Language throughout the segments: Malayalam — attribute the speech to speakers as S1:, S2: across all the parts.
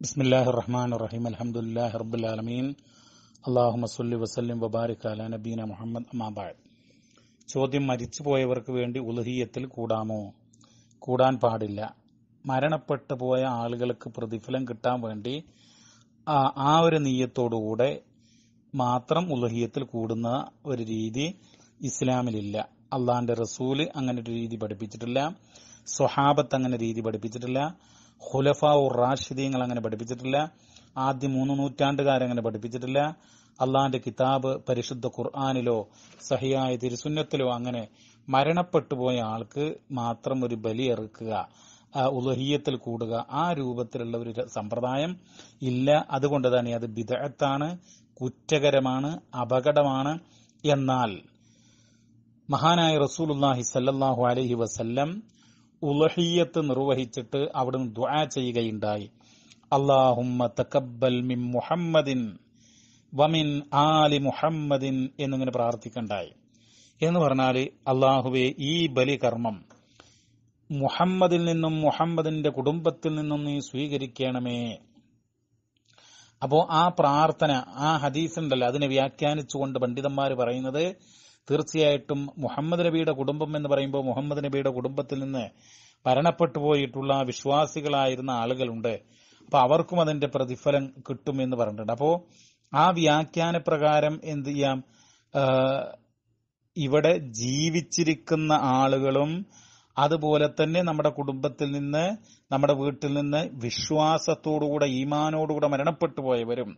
S1: بسم الله الرحمن الرحيم الحمد لله رب العالمين اللهم صل وسلم وبارك على നബീന മുഹമ്മദ് അമ്മാ ബഅദ് ചോദ്യം മരിച്ചുപോയവർക്ക് വേണ്ടി ഉലഹിയത്തിൽ കൂടാമോ കൂടാൻ പാടില്ല മരണപ്പെട്ടു പോയ ആളുകൾക്ക് പ്രതിഫലം കിട്ടാൻ വേണ്ടി ആ ആ ഒരു നീയത്തോടുകൂടെ മാത്രം ഉലഹിയത്തിൽ കൂടുന്ന ഒരു രീതി ഇസ്ലാമിലില്ല അള്ളാന്റെ റസൂല് അങ്ങനെ ഒരു രീതി പഠിപ്പിച്ചിട്ടില്ല സ്വഹാബത്ത് അങ്ങനെ രീതി പഠിപ്പിച്ചിട്ടില്ല ഖുലഫാ ഉർ റാഷിദീങ്ങൾ അങ്ങനെ പഠിപ്പിച്ചിട്ടില്ല. ആദ്യ മൂന്ന് നൂറ്റാണ്ടുകാരങ്ങനെ പഠിപ്പിച്ചിട്ടില്ല. അള്ളാന്റെ കിതാബ് പരിശുദ്ധ ഖുർആാനിലോ സഹിയായ തിരുസുന്നത്തിലോ അങ്ങനെ മരണപ്പെട്ടു പോയ ആൾക്ക് മാത്രം ഒരു ബലി ഇറക്കുക ഉലഹിയത്തിൽ കൂടുക ആ രൂപത്തിലുള്ള ഒരു സമ്പ്രദായം ഇല്ല. അതുകൊണ്ട് തന്നെ അത് വിദഗ്ധാണ് കുറ്റകരമാണ് അപകടമാണ്. എന്നാൽ മഹാനായ റസൂലുല്ലാഹി സല്ലാഹു അലഹി വസല്ലം ഉലഹിയത്ത് നിർവഹിച്ചിട്ട് അവിടുന്ന് ദ്വാ ചെയ്യുകയുണ്ടായി. അള്ളാഹുമ്മ തക്കബ്ബൽ മിൻ മുഹമ്മദിൻ വമിൻ ആലി മുഹമ്മദിൻ എന്നിങ്ങനെ പ്രാർത്ഥിക്കണ്ടായി. എന്ന് പറഞ്ഞാൽ അള്ളാഹുവെ ഈ ബലി കർമ്മം മുഹമ്മദിൽ നിന്നും മുഹമ്മദിന്റെ കുടുംബത്തിൽ നിന്നും നീ സ്വീകരിക്കണമേ. അപ്പോ ആ പ്രാർത്ഥന ആ ഹദീസ് ഉണ്ടല്ലോ അതിനെ വ്യാഖ്യാനിച്ചുകൊണ്ട് പണ്ഡിതന്മാർ പറയുന്നത് തീർച്ചയായിട്ടും മുഹമ്മദ് നബിയുടെ കുടുംബം എന്ന് പറയുമ്പോൾ മുഹമ്മദ് നബിയുടെ കുടുംബത്തിൽ നിന്ന് മരണപ്പെട്ടു പോയിട്ടുള്ള വിശ്വാസികളായിരുന്ന ആളുകളുണ്ട്. അപ്പൊ അവർക്കും അതിന്റെ പ്രതിഫലം കിട്ടും എന്ന് പറഞ്ഞിട്ടുണ്ട്. അപ്പോ ആ വ്യാഖ്യാന പ്രകാരം എന്ത് ചെയ്യാം? ഇവിടെ ജീവിച്ചിരിക്കുന്ന ആളുകളും അതുപോലെ തന്നെ നമ്മുടെ കുടുംബത്തിൽ നിന്ന് നമ്മുടെ വീട്ടിൽ നിന്ന് വിശ്വാസത്തോടുകൂടെ ഈമാനോടുകൂടെ മരണപ്പെട്ടു പോയവരും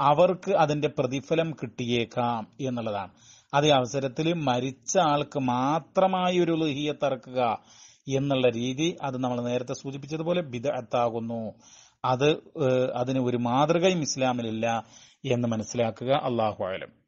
S1: അവർക്ക് അതിന്റെ പ്രതിഫലം കിട്ടിയേക്കാം എന്നുള്ളതാണ്. അതേ അവസരത്തിൽ മരിച്ച ആൾക്ക് മാത്രമായി ഒരു ലുഹിയത്ത് ഇറക്കുക എന്നുള്ള രീതി അത് നമ്മൾ നേരത്തെ സൂചിപ്പിച്ചതുപോലെ ബിദത്താകുന്നു അത് അതിന് ഒരു മാതൃകയും ഇസ്ലാമിലില്ല എന്ന് മനസ്സിലാക്കുക. അള്ളാഹു ആയാലും